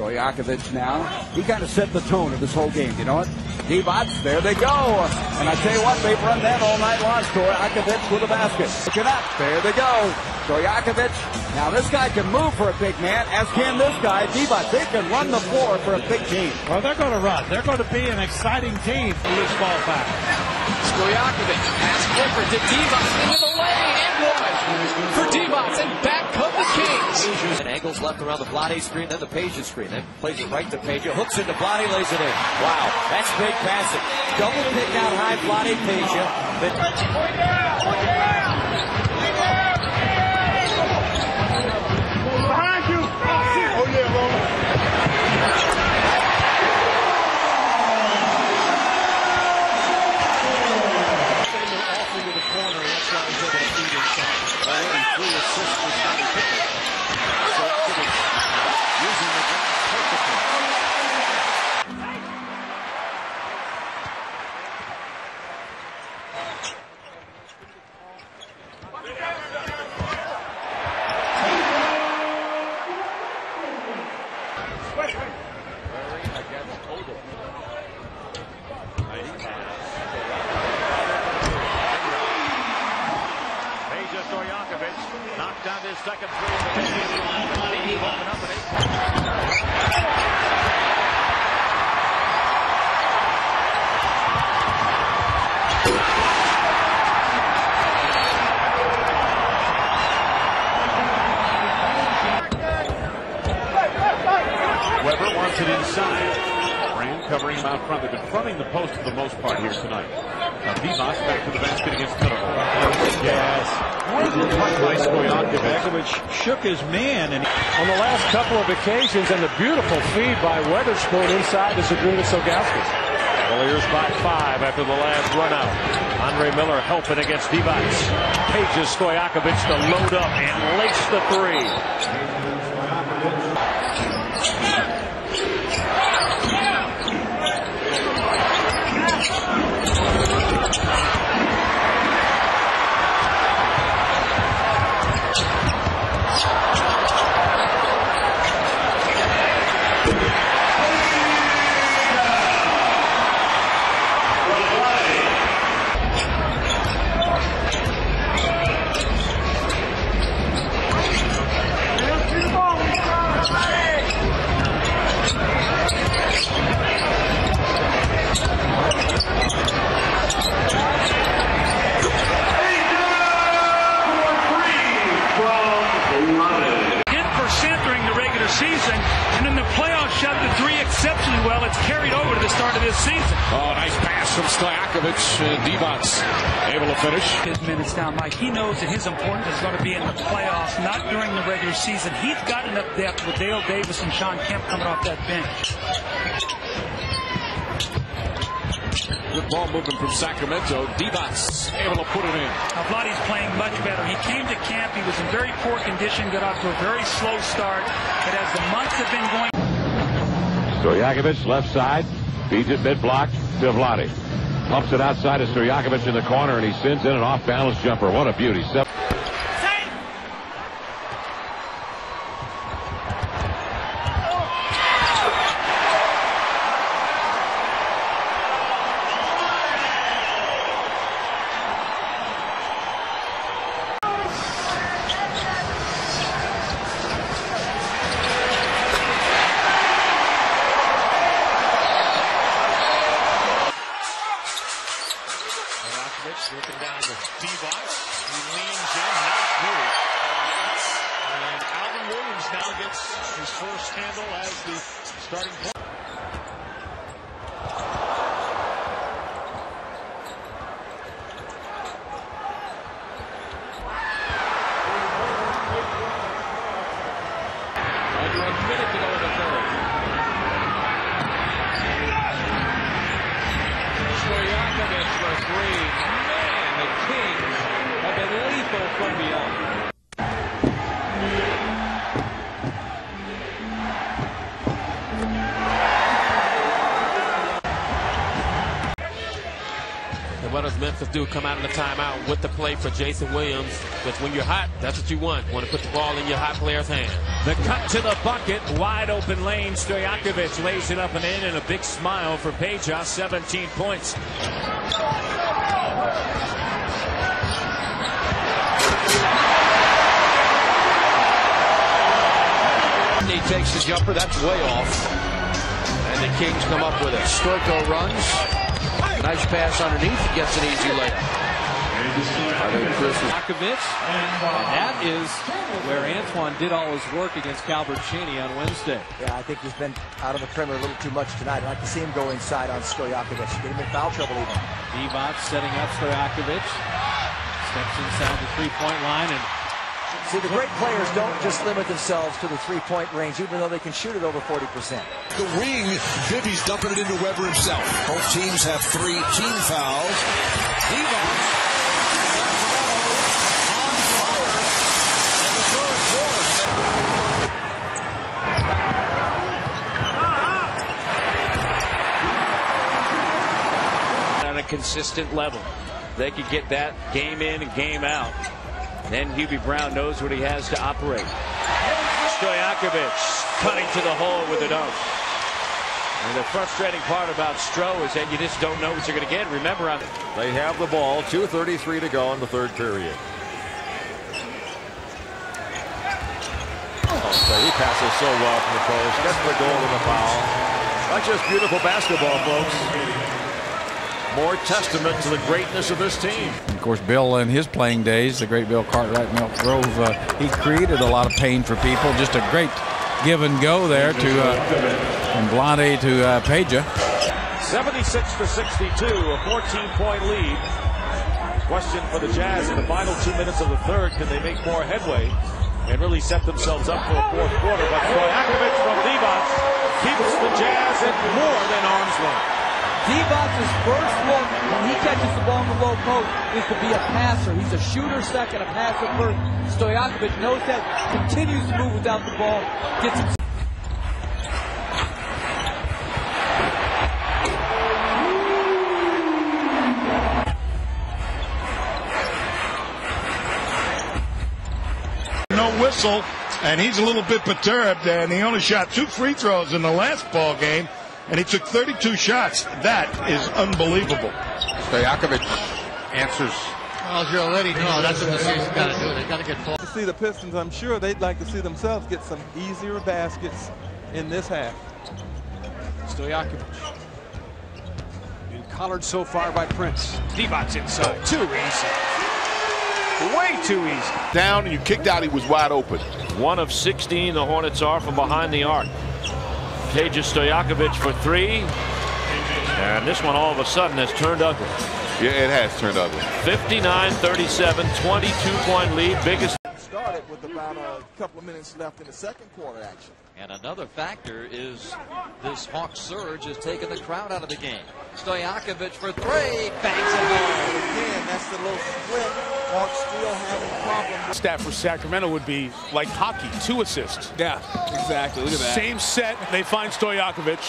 Stojakovic now. He kind of set the tone of this whole game. You know what? Divac, there they go. And I tell you what, they've run that all night long. Stojakovic with a basket. Look it up. There they go. Stojakovic. Now this guy can move for a big man, as can this guy. Divac, they can run the floor for a big team. Well, they're going to run. They're going to be an exciting team. Loose ball back. Stojakovic, pass Clifford to Divac into the lane and one for Divac, and back come the Kings. And angles left around the Vlade screen, then the Peja screen, then plays it right to Peja, hooks into Vlade, lays it in. Wow, that's big passing. Double pick out high, Vlade Peja. Then Peja Stojakovic knocked down his second three of the game. Open up and eight. Webber wants it inside. Brand covering him out front. They've been fronting the post for the most part here tonight. Now Divac's back to the basket against Miller. Yes. By Stojakovic. Begovic shook his man, and on the last couple of occasions and the beautiful feed by Weatherspoon inside to Zydrunas Ilgauskas. Warriors by five after the last run out. Andre Miller helping against Divac. Pages Stojakovic to load up and lace the three. percent during the regular season, and in the playoffs shot the three exceptionally well. It's carried over to the start of this season. Oh, nice pass from Stojakovic. Uh, Divac able to finish. His minutes down, Mike. He knows that his importance is going to be in the playoffs, not during the regular season. He's got enough depth with Dale Davis and Shawn Kemp coming off that bench. Good ball movement from Sacramento. Divac able to put it in. Now, Vlade's playing much better. He came to camp. He was in very poor condition, got off to a very slow start. But as the months have been going, Stojakovic left side, feeds it mid block to Vlade. Pumps it outside to Stojakovic in the corner, and he sends in an off balance jumper. What a beauty Stojakovic looking down to Divac. He leans in, not through. And Alvin Williams now gets his first handle as the starting point. Under a minute to go in the third. Stojakovic for three. Man, the Kings have been lethal from beyond. The And what does Memphis do? Come out of the timeout with the play for Jason Williams. Because when you're hot, that's what you want. You want to put the ball in your hot player's hand. The cut to the bucket, wide open lane. Stojakovic lays it up and in, and a big smile for Peja. 17 points. He takes the jumper. That's way off. And the Kings come up with it. Stoiko runs. Nice pass underneath. Gets an easy layup. Stojakovic. And that is where Antoine did all his work against Calbert Cheaney on Wednesday. Yeah, I think he's been out of the perimeter a little too much tonight. I'd like to see him go inside on Stojakovic. Get him in foul trouble even. Divac setting up Stojakovic. Steps inside the three-point line and See, the great players don't just limit themselves to the three-point range, even though they can shoot it over 40%. The wing, Bibby's dumping it into Webber himself. Both teams have three team fouls. Divac on fire in the third quarter. On a consistent level. They could get that game in and game out. Then Hubie Brown knows what he has to operate. Stojakovic cutting to the hole with a dunk. And the frustrating part about Stroh is that you just don't know what you're going to get. Remember, on they have the ball. 2.33 to go in the third period. Oh, he passes so well from the post. Gets the goal and the foul. That's just beautiful basketball, folks. More testament to the greatness of this team. Of course, Bill in his playing days, the great Bill Cartwright, Milk Grove, uh, he created a lot of pain for people. Just a great give and go there to uh, from Blonde to uh, Peja. 76 to 62, a 14-point lead. Question for the Jazz in the final two minutes of the third: Can they make more headway and really set themselves up for a fourth quarter? But Stojakovic from Divac keeps the Jazz at more than arm's length. Divac's first look when he catches the ball in the low post is to be a passer. He's a shooter second, a passer first. Stojakovic knows that, continues to move without the ball, gets him. No whistle, and he's a little bit perturbed, and he only shot two free throws in the last ball game, and he took 32 shots. That is unbelievable. Stojakovic answers. Well, as you already know, that's what the season's got to do. They got to get ball. To see the Pistons, I'm sure they'd like to see themselves get some easier baskets in this half. Stojakovic. Been collared so far by Prince. Divac's inside. Too easy. Way too easy. Down and you kicked out, he was wide open. One of 16 the Hornets are from behind the arc. Peja Stojakovic for three. And this one all of a sudden has turned ugly. Yeah, it has turned ugly. 59-37, 22-point lead, biggest. Started with about a couple of minutes left in the second quarter action. And another factor is this Hawk surge has taken the crowd out of the game. Stojakovic for three, bangs it home. Again, that's the little split. Hawks still having problems. Stat for Sacramento would be like hockey, two assists. Yeah, exactly. Look at that. Same set, they find Stojakovic.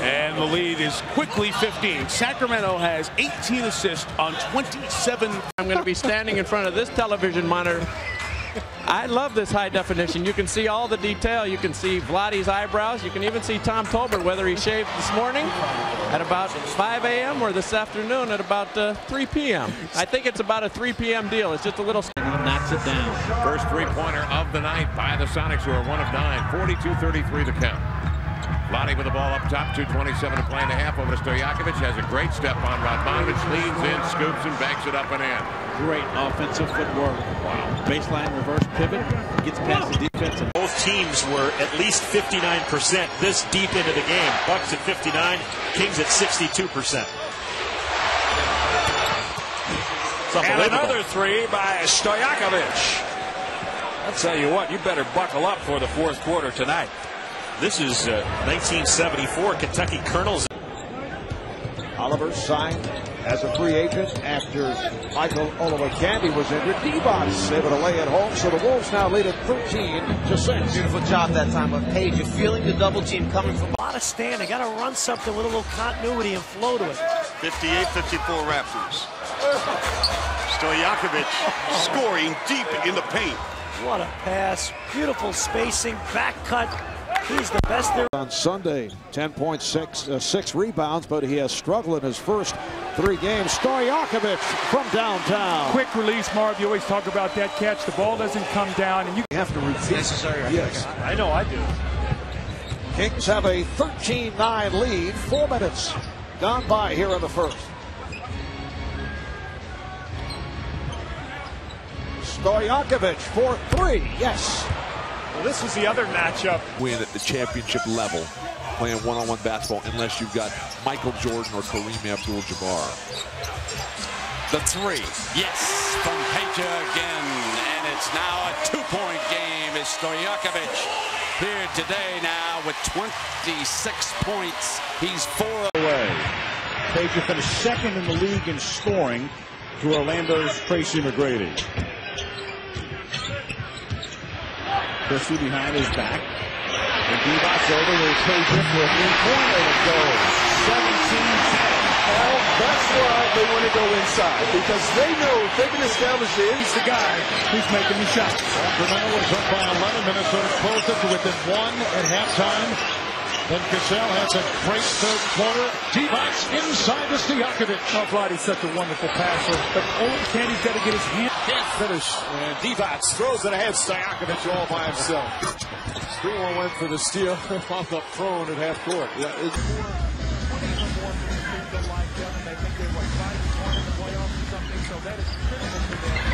And the lead is quickly 15. Sacramento has 18 assists on 27. I'm going to be standing in front of this television monitor. I love this high definition. You can see all the detail. You can see Vladdy's eyebrows. You can even see Tom Tolbert, whether he shaved this morning at about 5 a.m. or this afternoon at about uh, 3 p.m. I think it's about a 3 p.m. deal. It's just a little... Knocks it down. First three-pointer of the night by the Sonics, who are one of nine. 42-33 the count. Vladdy with the ball up top, 2.27 to play and a half over to Stojakovic. Has a great step on Radmanovic, leans in, scoops, and banks it up and in. Great offensive footwork. Wow. Baseline reverse pivot, gets past the defense. Both teams were at least 59% this deep into the game. Bucks at 59, Kings at 62%. And another three by Stojakovic. I'll tell you what, you better buckle up for the fourth quarter tonight. This is uh, 1974 Kentucky Colonels. Oliver signed as a free agent after Michael Olowokandi was injured. Divac able to lay it home, so the Wolves now lead at 13 to 6. Beautiful job that time of Peja. You're feeling the double team coming from. A lot of standing. Got to run something with a little continuity and flow to it. 58-54 Raptors. Stojakovic scoring deep in the paint. What a pass. Beautiful spacing, back cut. He's the best there. On Sunday, 10.6, uh, six rebounds, but he has struggled in his first three games. Stojakovic from downtown. Quick release, Marv. You always talk about that catch. The ball doesn't come down, and you have to repeat. Necessary. Yes. I know I do. Kings have a 13-9 lead. Four minutes gone by here in the first. Stojakovic for three. Yes. Well, this is the other matchup. Win at the championship level playing one-on-one basketball unless you've got Michael Jordan or Kareem Abdul-Jabbar. The three. Yes, from Peja again. And it's now a two-point game as Stojakovic here today now with 26 points. He's four away. Peja finished second in the league in scoring to Orlando's Tracy McGrady. Christie behind his back. And Divac over to Peja for a three-pointer to go. 17-10. Al, that's why they want to go inside because they know if they can establish the he's the guy who's making the shots. Sacramento was up by 11. Minnesota closed it to within one at halftime. Then Cassell has a great third quarter. Divac inside to Stojakovic. Oh, Vladdy's such a wonderful passer. But oh, Candy's got to get his hand. Can't finish. And Divac throws it ahead. Stojakovic all by himself. Sprewell went for the steal off the throne at half court. Yeah, it's more, 20 or more minutes they've been like them, and they think they were 5 to 1 in the playoffs or something, so that is critical for them